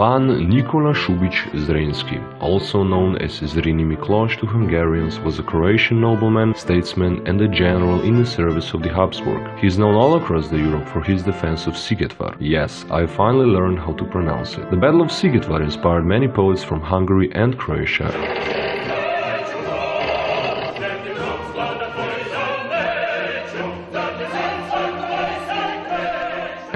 Ban Nikola Šubić Zrinski, also known as Zrínyi Miklós to Hungarians, was a Croatian nobleman, statesman and a general in the service of the Habsburg. He is known all across the Europe for his defense of Szigetvar. Yes, I finally learned how to pronounce it. The Battle of Szigetvar inspired many poets from Hungary and Croatia.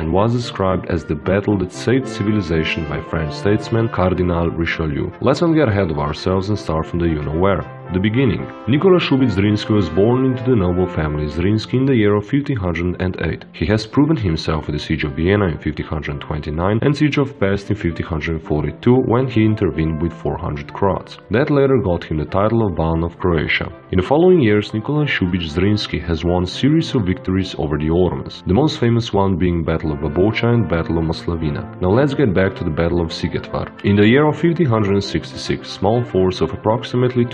And was described as the battle that saved civilization by French statesman Cardinal Richelieu. Let's not get ahead of ourselves and start from the you know where. The beginning. Nikola Šubić Zrinski was born into the noble family Zrinski in the year of 1508. He has proven himself at the siege of Vienna in 1529 and siege of Pest in 1542 when he intervened with 400 Croats. That later got him the title of Ban of Croatia. In the following years, Nikola Šubić Zrinski has won series of victories over the Ottomans, the most famous one being Battle of Babócsa and Battle of Moslavina. Now let's get back to the Battle of Szigetvar. In the year of 1566, small force of approximately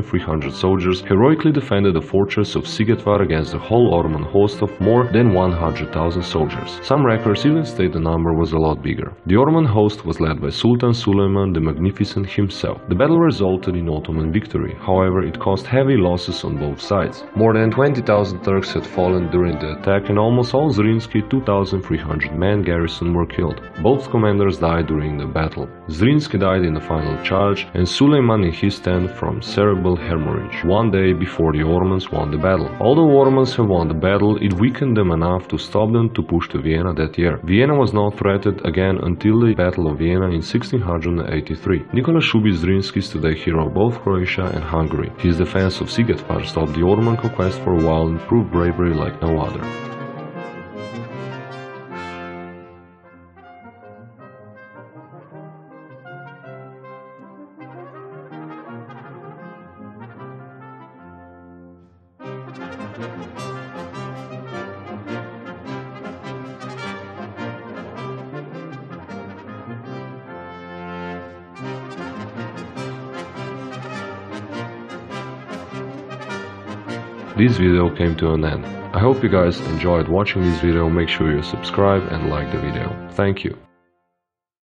2,300 soldiers heroically defended the fortress of Szigetvar against the whole Ottoman host of more than 100,000 soldiers. Some records even state the number was a lot bigger. The Ottoman host was led by Sultan Suleiman the Magnificent himself. The battle resulted in Ottoman victory, however it caused heavy losses on both sides. More than 20,000 Turks had fallen during the attack and almost all Zrinski 2,300 men garrison were killed. Both commanders died during the battle. Zrinski died in the final charge and Suleiman in his stand from cerebral hemorrhage, one day before the Ottomans won the battle. Although Ottomans have won the battle, it weakened them enough to stop them to push to Vienna that year. Vienna was not threatened again until the Battle of Vienna in 1683. Nikola Šubić Zrinski is today hero of both Croatia and Hungary. His defense of Szigetvar stopped the Ottoman conquest for a while and proved bravery like no other. This video came to an end. I hope you guys enjoyed watching this video, make sure you subscribe and like the video. Thank you.